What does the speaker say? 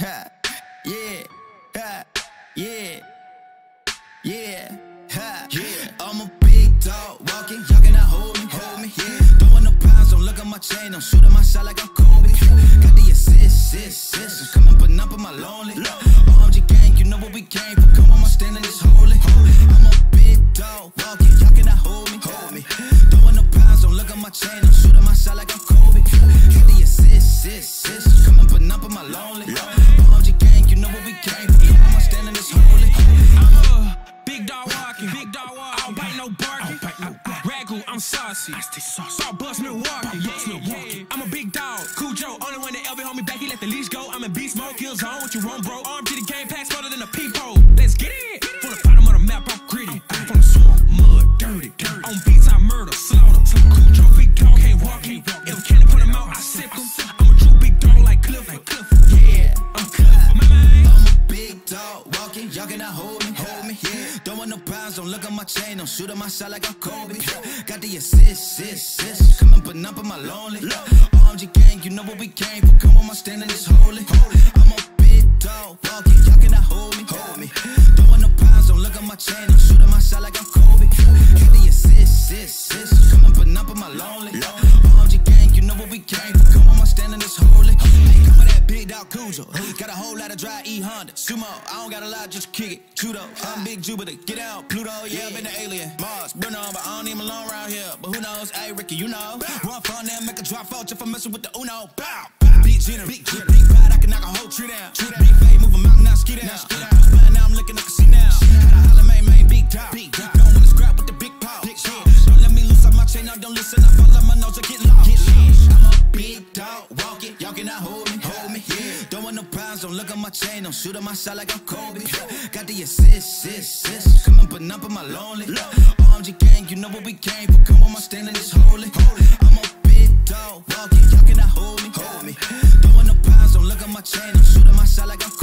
Ha. Yeah. Ha. Yeah. Yeah. Ha. Yeah. I'm a big dog walking, y'all cannot hold me, hold me. Yeah. Throwing no pounds, don't look at my chain, I'm shooting my shot like I'm Kobe. Got the assist, assist, assist. Coming, but not my lonely. OMG gang, you know what we came for. Come on, my standing is holy. I'm a big dog walking, y'all cannot hold me, hold me. Throwing no pounds, don't look at my chain, I'm shooting my shot like I'm Kobe. Got the assist, assist, assist. Saucy. I stay saucy. All bust Milwaukee. Yeah, I'm a big dog. Cujo, only one that ever hold me back. He let the leash go. I'm a beast mode, kill zone. What you want, bro? Arm to the want no pounds, don't look at my chain, don't shoot at my shot like I'm Kobe. Got the assist, assist, assist. Coming, but not my lonely. OMG gang, you know what we came for. Come on, my standing is holy. I'm a big dog walking, y'all cannot hold me, hold me. Don't want no pounds, don't look at my chain, don't shoot at my shot like I'm Kobe. Got the assist, assist. Dog Cujo. Got a whole lot of dry E Honda. Sumo, I don't got a lot, just kick it. Judo, I'm big Jupiter. Get out, Pluto, yeah, I've been an alien. Mars, Bruno, but I don't even belong around here. But who knows? Hey, Ricky, you know. Run fun there, make a drop fall just for messing with the Uno. Bow, bow. Big Jenner, big Jenner. Big pride, I can knock a whole tree down. Big fade, move a mountain, now ski down. Blind, now I'm looking, I can see now. Gotta holla, man, man, big. Big dog. Don't wanna scrap with the big paw. Big Don't let me loose off my chain, now don't listen. I follow my nose, I get lost. Get lost. I'm a big dog walking, y'all cannot hold me, hold me. Yeah. Don't don't look at my chain, I'm shooting my shot like I'm Kobe. Got the assist, assist, assist. Coming, but not my lonely. OMG gang, you know what we came for. Come on, my standing is holy. I'm a big dog walking, y'all cannot hold me, hold me. Don't want no pounds, don't look at my chain, I'm shooting my shot like I'm